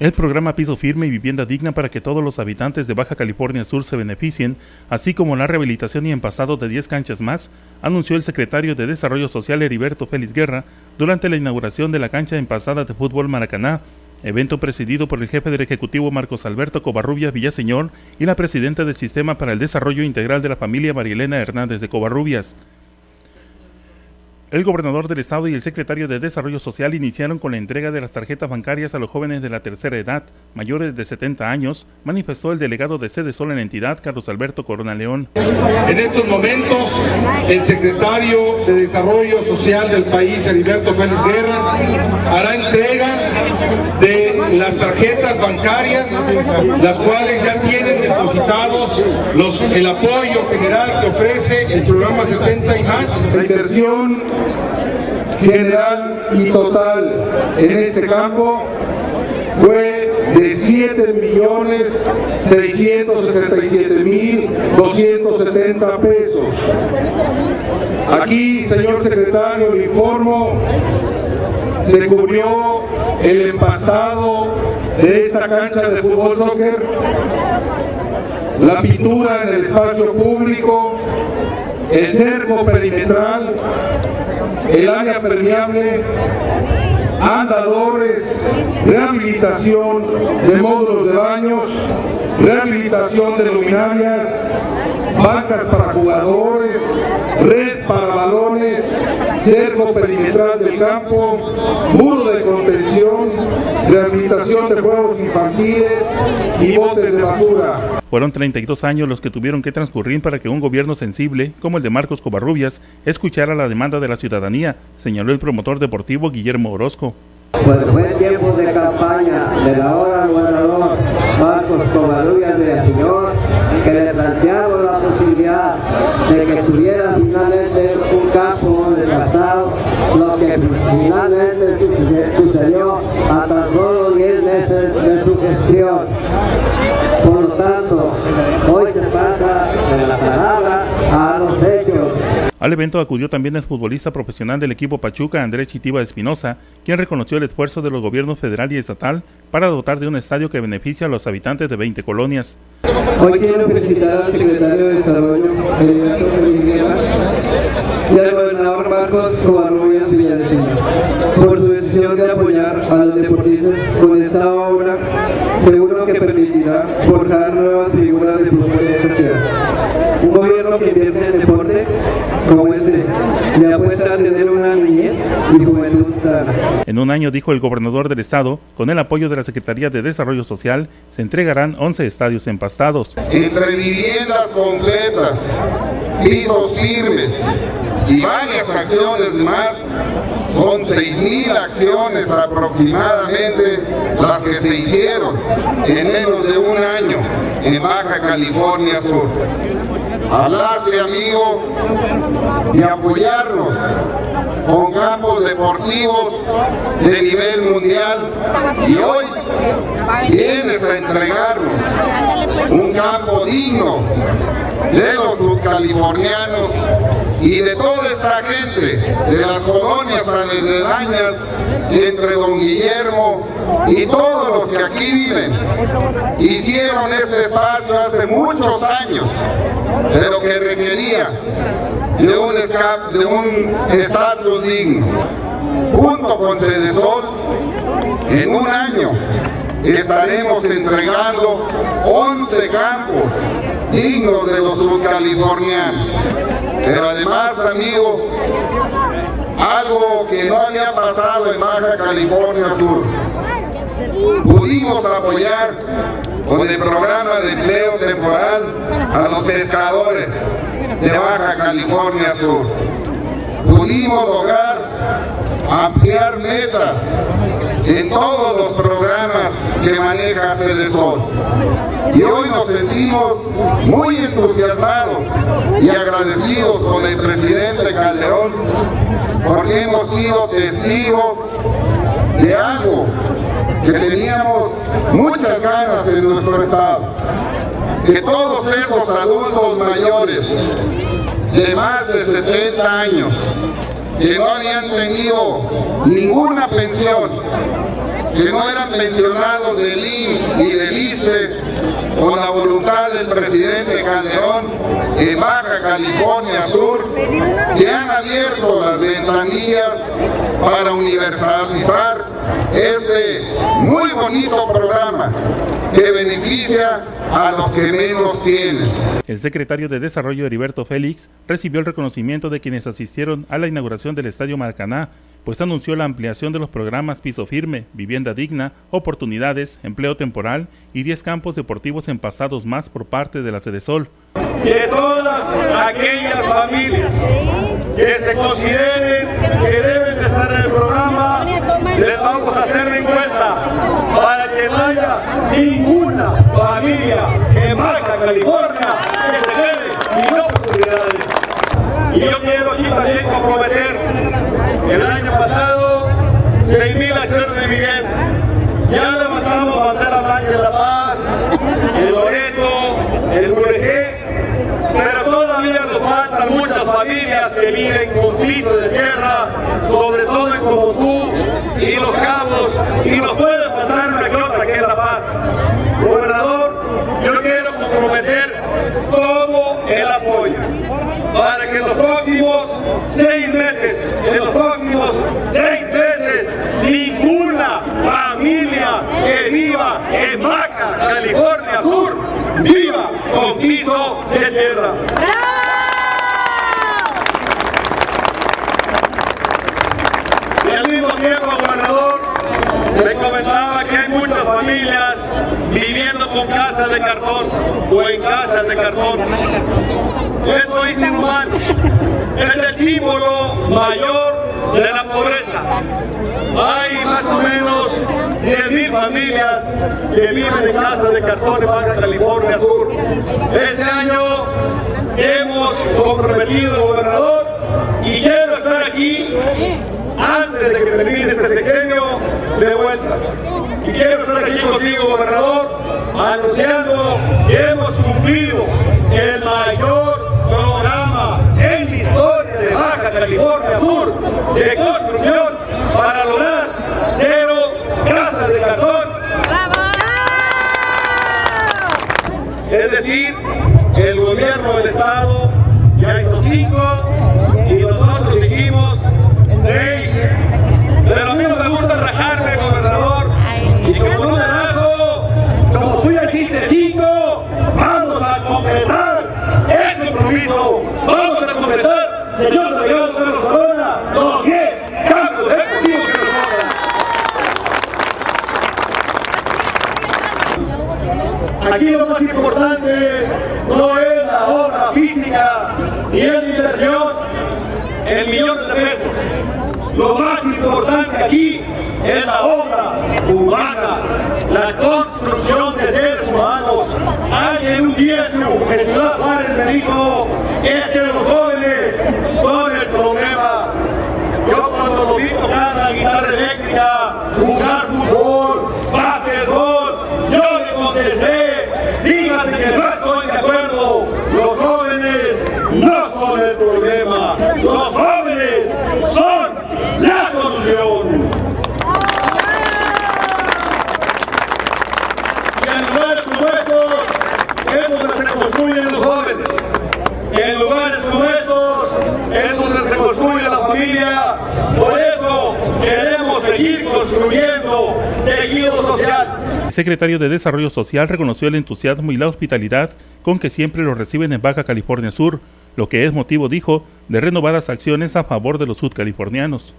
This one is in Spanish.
El programa Piso Firme y Vivienda Digna para que todos los habitantes de Baja California Sur se beneficien, así como la rehabilitación y empasado de 10 canchas más, anunció el secretario de Desarrollo Social Heriberto Félix Guerra durante la inauguración de la cancha empasada de fútbol Maracaná, evento presidido por el jefe del Ejecutivo Marcos Alberto Covarrubias Villaseñor y la presidenta del Sistema para el Desarrollo Integral de la Familia Marielena Hernández de Covarrubias. El gobernador del estado y el secretario de Desarrollo Social iniciaron con la entrega de las tarjetas bancarias a los jóvenes de la tercera edad, mayores de 70 años, manifestó el delegado de Sede Sol en la entidad, Carlos Alberto Corona León. En estos momentos, el secretario de Desarrollo Social del país, Heriberto Félix Guerra, hará entrega de las tarjetas bancarias, las cuales ya tienen depositados los, el apoyo general que ofrece el programa 70 y más. La inversión general y total en este campo fue de 7 millones 667 mil 270 pesos. Aquí, señor secretario, le informo, se cubrió el empasado de esta cancha de fútbol soccer, la pintura en el espacio público, el cerco perimetral, el área permeable, andadores, rehabilitación de módulos de baños, rehabilitación de luminarias, bancas para jugadores, red para balones, cerco perimetral del campo, muro de contención, rehabilitación de juegos infantiles y botes de basura. Fueron 32 años los que tuvieron que transcurrir para que un gobierno sensible, como el de Marcos Covarrubias, escuchara la demanda de la ciudadanía, señaló el promotor deportivo Guillermo Orozco. Pues fue tiempo de campaña del ahora gobernador Marcos Covarrubias de Señor que le planteamos la posibilidad de que tuviera finalmente un campo desgastado, lo que finalmente sucedió hasta solo 10 meses de su gestión. Por tanto, hoy se pasa de la palabra a los hechos. Al evento acudió también el futbolista profesional del equipo Pachuca, Andrés Chitiva Espinosa, quien reconoció el esfuerzo de los gobiernos federal y estatal para dotar de un estadio que beneficia a los habitantes de 20 colonias. Hoy quiero felicitar al secretario de Desarrollo, y al gobernador Marcos Covarrubias Villaseñor por su decisión de apoyar a los deportistas con esta obra, seguro permitirá forjar nuevas figuras de fútbol en esta ciudad. Un gobierno que invierte en el deporte como este le apuesta a tener una niñez y juventud sana. En un año, dijo el gobernador del estado, con el apoyo de la Secretaría de Desarrollo Social, se entregarán 11 estadios empastados. Entre viviendas completas, pisos firmes y varias acciones más, son 6.000 acciones aproximadamente las que se hicieron en menos de un año en Baja California Sur. Hablarle, amigo, y apoyarnos con campos deportivos de nivel mundial. Y hoy vienes a entregarnos un campo digno de los subcalifornianos y de toda esta gente de las colonias aledañas entre don Guillermo y todos los aquí viven hicieron este espacio hace muchos años pero que requería de un, estatus digno junto con Cedesol en un año estaremos entregando 11 campos dignos de los subcalifornianos. Pero además, amigo, algo que no había pasado en Baja California Sur. Pudimos apoyar con el programa de empleo temporal a los pescadores de Baja California Sur. Pudimos lograr ampliar metas en todos los programas que maneja Cedesol. Y hoy nos sentimos muy entusiasmados y agradecidos con el presidente Calderón porque hemos sido testigos de algo que teníamos muchas ganas en nuestro estado. Que todos esos adultos mayores de más de 70 años que no habían tenido ninguna pensión, que no eran pensionados del IMSS y del ICE, con la voluntad del presidente Calderón en Baja California Sur, se han abierto las ventanillas para universalizar este muy bonito programa que beneficia a los que menos tienen. El secretario de Desarrollo Heriberto Félix recibió el reconocimiento de quienes asistieron a la inauguración del Estadio Maracaná, pues anunció la ampliación de los programas Piso Firme, Vivienda Digna, Oportunidades, Empleo Temporal y 10 campos deportivos en pasados más por parte de la Sol. Que todas aquellas familias que se consideren que deben de estar en el programa, les vamos a hacer la encuesta para que no haya ninguna familia que marca California que se quede sin oportunidades. Y yo quiero aquí también comprometer el año pasado 6.000 acciones de Miguel. Ya levantamos bandera blanca en La Paz, en Loreto, en URG, pero todavía nos faltan muchas familias que viven con piso de tierra, sobre todo en como tú y los cabos, y nos puede faltar una que otra que es La Paz. Gobernador, yo quiero comprometer todo el apoyo para que los próximos seis meses, en los próximos seis meses, ninguna familia que viva en Maca, California Sur, viva con piso de tierra. Y al mismo tiempo, gobernador, le comentaba que hay muchas familias viviendo con casas de cartón o en casas de cartón. Eso es inhumano. Es el símbolo mayor de la pobreza. Hay más o menos 10.000 familias que viven en casas de cartón en Baja California Sur. Este año hemos comprometido al gobernador y quiero estar aquí antes de que termine este sexenio de vuelta. Y quiero estar aquí contigo, gobernador, anunciando que hemos cumplido el mayor programa en la historia de Baja California Sur de construcción para lograr cero casas de cartón. Es decir, el gobierno del Estado ya hizo cinco y nosotros hicimos seis. Pero a mí no me gusta rajarme, gobernador. Y como no me rajo, como tú ya hiciste cinco, vamos a completar el compromiso. Vamos a completar, señor Dios Carlos Corona, los 10 campos deportivos que nos faltan. Aquí lo más importante no es la obra física ni es la inversión en millones de pesos. Lo más importante aquí es la obra humana, la construcción de seres humanos. Alguien un día en Ciudad Juárez me dijo, es que los jóvenes son el problema. Yo cuando lo vi tocar la guitarra eléctrica, jugar fútbol, básquetbol, yo le contesté, dígame que no estoy de acuerdo. Los jóvenes no son el problema, los jóvenes son la solución. Y en lugares como estos es donde se construyen los jóvenes. En lugares como estos es donde se construye la familia. Por eso queremos seguir construyendo tejido social. El secretario de Desarrollo Social reconoció el entusiasmo y la hospitalidad con que siempre lo reciben en Baja California Sur, lo que es motivo, dijo, de renovadas acciones a favor de los sudcalifornianos.